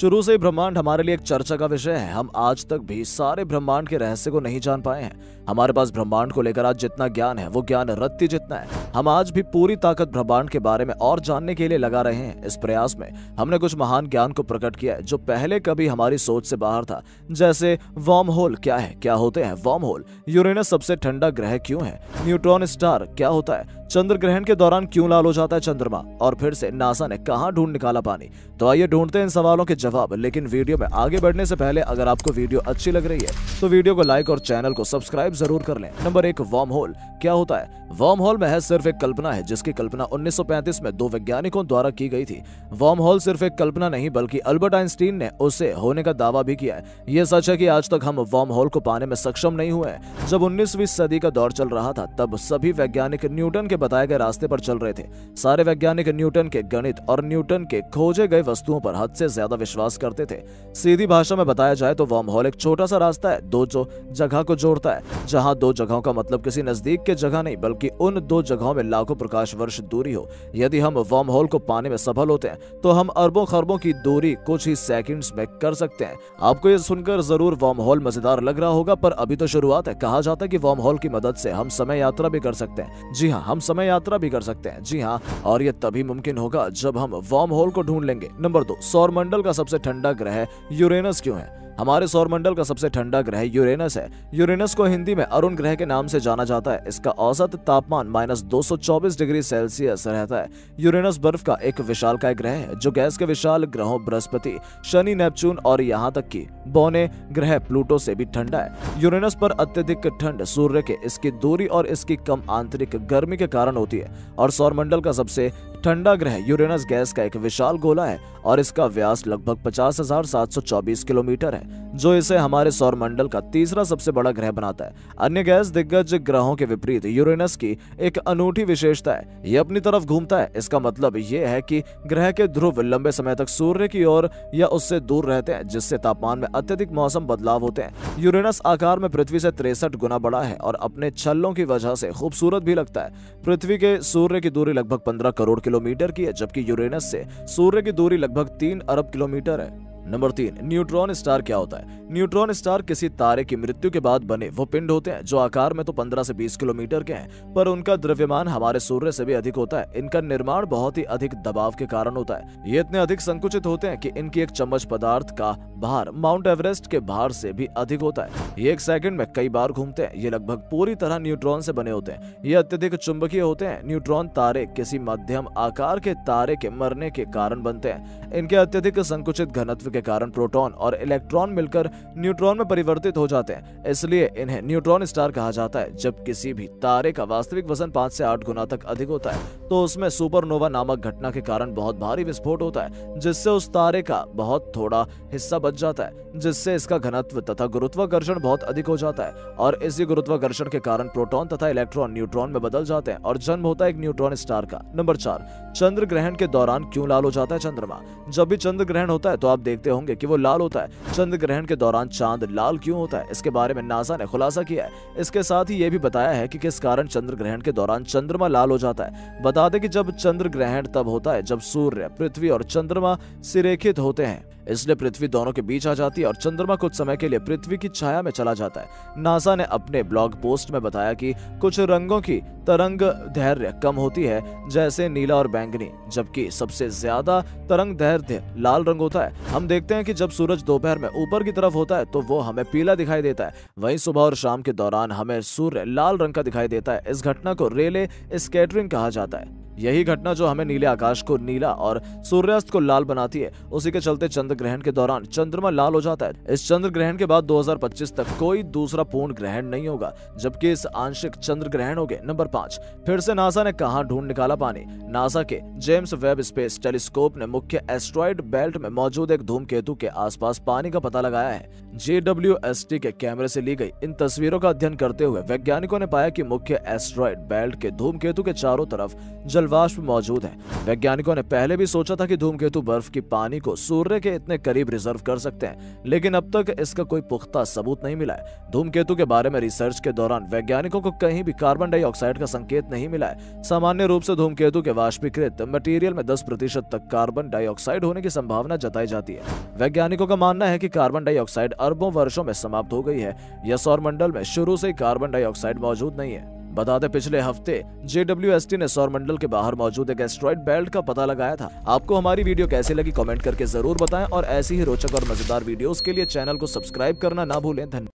शुरू से ही ब्रह्मांड हमारे लिए एक चर्चा का विषय है। हम आज तक भी सारे ब्रह्मांड के रहस्य को नहीं जान पाए हैं। हमारे पास ब्रह्मांड को लेकर आज जितना ज्ञान है, वो ज्ञान रत्ती जितना है। हम आज भी पूरी ताकत ब्रह्मांड के बारे में और जानने के लिए लगा रहे हैं। इस प्रयास में हमने कुछ महान ज्ञान को प्रकट किया है, जो पहले कभी हमारी सोच से बाहर था। जैसे वॉर्म होल क्या है? क्या होते हैं? वॉर्म होल यूरेनस सबसे ठंडा ग्रह क्यों है? न्यूट्रॉन स्टार क्या होता है? चंद्र ग्रहण के दौरान क्यों लाल हो जाता है चंद्रमा? और फिर से नासा ने कहा ढूंढ निकाला पानी? तो आइए ढूंढते हैं इन सवालों के जवाब, लेकिन वीडियो में आगे बढ़ने से पहले अगर आपको वीडियो अच्छी लग रही है तो वीडियो को लाइक और चैनल को सब्सक्राइब ज़रूर कर लें। नंबर एक वॉर्म होल क्या होता है? वॉर्म होल महज सिर्फ़ एक कल्पना है, जिसकी कल्पना 1935 में दो वैज्ञानिकों द्वारा की गई थी। वॉर्म होल सिर्फ़ एक कल्पना नहीं, बल्कि अल्बर्ट आइंस्टीन ने उसे होने का दावा भी किया है। यह सच है कि आज तक हम वॉर्म होल को पाने में सक्षम नहीं हुए जब 19वीं सदी का दौर चल रहा था, तब सभी वैज्ञानिक न्यूटन के बताए गए रास्ते पर चल रहे थे। सारे वैज्ञानिक न्यूटन के गणित और न्यूटन के खोजे गए वस्तुओं पर हद से ज़्यादा विश्वास करते थे। सीधी भाषा में बताया जाए तो वॉर्म होल एक छोटा सा रास्ता है, दो जो जगह को जोड़ता है, जहाँ दो जगहों का मतलब किसी नज़दीक के जगह नहीं, बल्कि उन दो जगहों में लाखों प्रकाश वर्ष दूरी हो। यदि हम वॉर्म होल को पाने में सफल होते हैं तो हम अरबों खरबों की दूरी कुछ ही सेकंड्स में कर सकते हैं। आपको ये सुनकर ज़रूर वॉर्म होल मज़ेदार लग रहा होगा, पर अभी तो शुरुआत है। कहा जाता है कि वॉर्म होल की मदद से हम समय यात्रा भी कर सकते हैं। जी हाँ हम समय यात्रा भी कर सकते हैं। जी हाँ और ये तभी मुमकिन होगा जब हम वॉर्म होल को ढूंढ लेंगे। नंबर दो सौर का सबसे ठंडा ग्रह यूरेनस क्यों है? हमारे सौर मंडल का सबसे ठंडा ग्रह यूरेनस है। यूरेनस को हिंदी में अरुण ग्रह के नाम से जाना जाता है। इसका औसत तापमान माइनस दो डिग्री सेल्सियस रहता है। यूरेनस बर्फ़ का एक विशाल का ग्रह है, जो गैस के विशाल ग्रहों बृहस्पति, शनि नेपचून और यहाँ तक की बौने ग्रह प्लूटो से भी ठंडा है। यूरेनस पर अत्यधिक ठंड सूर्य के, इसकी दूरी और इसकी कम आंतरिक गर्मी के कारण होती है। और सौर मंडल का सबसे ठंडा ग्रह यूरेनस गैस का एक विशाल गोला है और इसका व्यास लगभग पचास हज़ार सात सौ चौबीस किलोमीटर है। जो इसे हमारे सौर मंडल का तीसरा सबसे बड़ा ग्रह बनाता है। अन्य गैस दिग्गज ग्रहों के विपरीत, यूरेनस की एक अनूठी विशेषता है। ये अपनी तरफ़ घूमता है। इसका मतलब ये है कि ग्रह के ध्रुव लंबे समय तक सूर्य की ओर या उससे दूर रहते हैं, जिससे तापमान में अत्यधिक मौसम बदलाव होते हैं। यूरेनस आकार में पृथ्वी से तिरसठ गुना बड़ा है और अपने छल्लों की वजह से खूबसूरत भी लगता है। पृथ्वी के सूर्य की दूरी लगभग पंद्रह करोड़ किलोमीटर की है, जबकि यूरेनस से सूर्य की दूरी लगभग तीन अरब किलोमीटर है। नंबर तीन, न्यूट्रॉन स्टार क्या होता है? न्यूट्रॉन स्टार किसी तारे की मृत्यु के बाद बने वो पिंड होते हैं जो आकार में तो 15 से 20 किलोमीटर के हैं, पर उनका द्रव्यमान हमारे सूर्य से भी अधिक होता है। इनका निर्माण बहुत ही अधिक दबाव के कारण होता है। ये इतने अधिक संकुचित होते हैं कि इनकी एक चम्मच पदार्थ का भार माउंट एवरेस्ट के भार से भी अधिक होता है। ये एक सेकंड में कई बार घूमते हैं। ये लगभग पूरी तरह न्यूट्रॉन से बने होते हैं। ये अत्यधिक चुंबकीय होते हैं। न्यूट्रॉन तारे किसी मध्यम आकार के तारे के मरने के कारण बनते हैं। इनके अत्यधिक संकुचित घनत्व के कारण प्रोटॉन और इलेक्ट्रॉन मिलकर न्यूट्रॉन में परिवर्तित हो जाते हैं, इसलिए इन्हें न्यूट्रॉन स्टार कहा जाता है, जब किसी भी तारे का वास्तविक वज़न पाँच से आठ गुना तक अधिक होता है तो उसमें सुपरनोवा नामक घटना के कारण बहुत भारी विस्फोट होता है, जिससे उस तारे का बहुत थोड़ा हिस्सा बच जाता है, जिससे इसका घनत्व तथा गुरुत्वाकर्षण बहुत अधिक हो जाता है, और इसी गुरुत्वाकर्षण के कारण प्रोटॉन तथा इलेक्ट्रॉन न्यूट्रॉन में बदल जाते हैं, और जन्म होता है एक न्यूट्रॉन स्टार का। नंबर चार, चंद्र ग्रहण के दौरान क्यों लाल हो जाता है चंद्रमा? जब भी चंद्र ग्रहण होता है तो आप देखते होंगे कि वो लाल होता है। चंद्र ग्रहण के दौरान चाँद लाल क्यों होता है? इसके बारे में नासा ने खुलासा किया है। इसके साथ ही ये भी बताया है कि किस कारण चंद्र ग्रहण के दौरान चंद्रमा लाल हो जाता है। बता दें कि जब चंद्र ग्रहण तब होता है जब सूर्य, पृथ्वी और चंद्रमा सिरेखित होते हैं। इसलिए पृथ्वी दोनों के बीच आ जाती है और चंद्रमा कुछ समय के लिए पृथ्वी की छाया में चला जाता है। नासा ने अपने ब्लॉग पोस्ट में बताया कि कुछ रंगों की तरंग धैर्य कम होती है, जैसे नीला और बैंगनी, जबकि सबसे ज़्यादा तरंग धैर्य लाल रंग होता है। हम देखते हैं कि जब सूरज दोपहर में ऊपर की तरफ़ होता है तो वो हमें पीला दिखाई देता है। वहीं सुबह और शाम के दौरान हमें सूर्य लाल रंग का दिखाई देता है। इस घटना को रेले स्केटरिंग कहा जाता है। यही घटना जो हमें नीले आकाश को नीला और सूर्यास्त को लाल बनाती है। उसी के चलते चंद्र ग्रहण के दौरान चंद्रमा लाल हो जाता है। इस चंद्र ग्रहण के बाद 2025 तक कोई दूसरा पूर्ण ग्रहण नहीं होगा, जबकि इस आंशिक चंद्र ग्रहण हो गए नंबर पाँच। फिर से नासा ने कहा ढूंढ निकाला पानी? नासा के जेम्स वेब स्पेस टेलीस्कोप ने मुख्य एस्ट्रॉइड बेल्ट में मौजूद एक धूमकेतु के आसपास पानी का पता लगाया है। जेडब्ल्यूएसटी के कैमरे से ली गई इन तस्वीरों का अध्ययन करते हुए वैज्ञानिकों ने पाया कि मुख्य एस्ट्रॉइड बेल्ट के धूमकेतु के चारों तरफ़ जल जलवाष्प मौजूद है। वैज्ञानिकों ने पहले भी सोचा था कि धूमकेतु बर्फ़ की पानी को सूर्य के इतने करीब रिज़र्व कर सकते हैं, लेकिन अब तक इसका कोई पुख्ता सबूत नहीं मिला है। धूमकेतु के बारे में रिसर्च के दौरान वैज्ञानिकों को कहीं भी कार्बन डाइऑक्साइड का संकेत नहीं मिला है। सामान्य रूप से धूमकेतु के वाष्पीकृत मटेरियल में दस प्रतिशत तक कार्बन डाइऑक्साइड होने की संभावना जताई जाती है। वैज्ञानिकों का मानना है की कार्बन डाइऑक्साइड अरबों वर्षो में समाप्त हो गई है। यह सौर मंडल में शुरू से कार्बन डाइऑक्साइड मौजूद नहीं है। बता दें, पिछले हफ़्ते जेडब्ल्यू ने सौर मंडल के बाहर मौजूद एक एस्ट्रॉइड बेल्ट का पता लगाया था। आपको हमारी वीडियो कैसी लगी कॉमेंट करके ज़रूर बताएँ और ऐसी ही रोचक और मज़ेदार वीडियोस के लिए चैनल को सब्सक्राइब करना ना भूलें। धन्यवाद